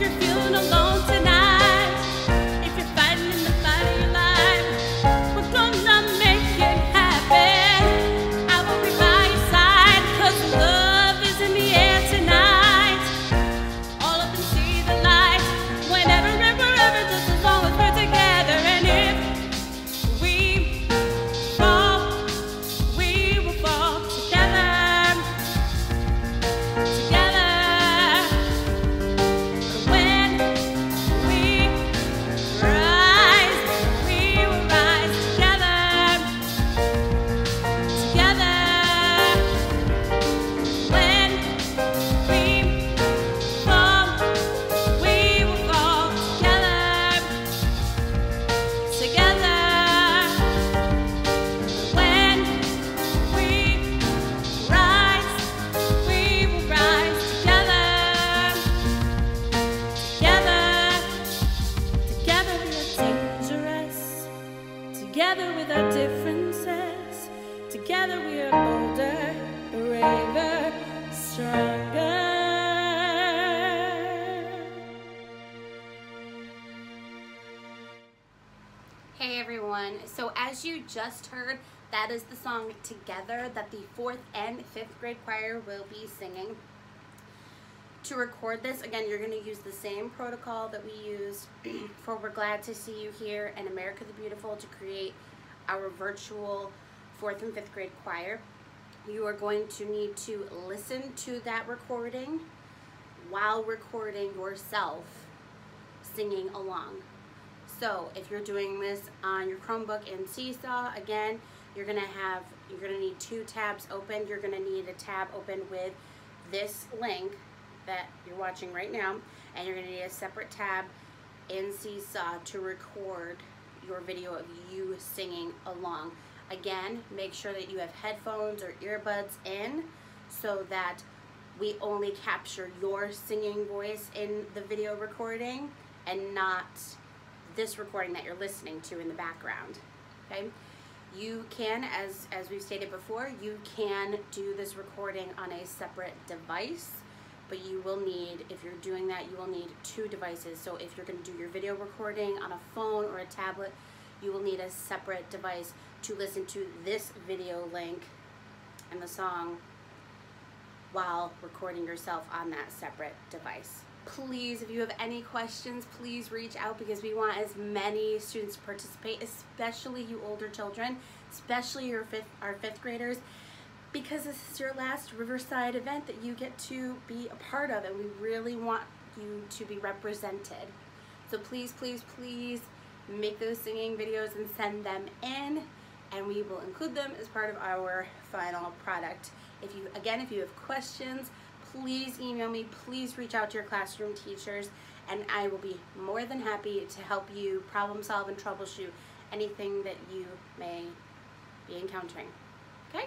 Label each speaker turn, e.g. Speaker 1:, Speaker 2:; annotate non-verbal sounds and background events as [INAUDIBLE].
Speaker 1: you're feeling alone tonight,
Speaker 2: So as you just heard, that is the song Together that the fourth and fifth grade choir will be singing. To record this, again, you're going to use the same protocol that we used [CLEARS THROAT] for We're Glad to See You Here and America the Beautiful to create our virtual fourth and fifth grade choir. You are going to need to listen to that recording while recording yourself singing along. So if you're doing this on your Chromebook and Seesaw, again, you're gonna have, you're gonna need two tabs open. You're gonna need a tab open with this link that you're watching right now, and you're gonna need a separate tab in Seesaw to record your video of you singing along. Again, make sure that you have headphones or earbuds in so that we only capture your singing voice in the video recording and not this recording that you're listening to in the background. Okay? You can, as, as we've stated before, you can do this recording on a separate device, but you will need, if you're doing that, you will need two devices. So if you're gonna do your video recording on a phone or a tablet, you will need a separate device to listen to this video link and the song while recording yourself on that separate device. Please, if you have any questions, please reach out because we want as many students to participate, especially you older children, especially your fifth, our fifth graders, because this is your last Riverside event that you get to be a part of and we really want you to be represented. So please, please, please make those singing videos and send them in and we will include them as part of our final product. If you, again, if you have questions, please email me, please reach out to your classroom teachers, and I will be more than happy to help you problem solve and troubleshoot anything that you may be encountering. Okay?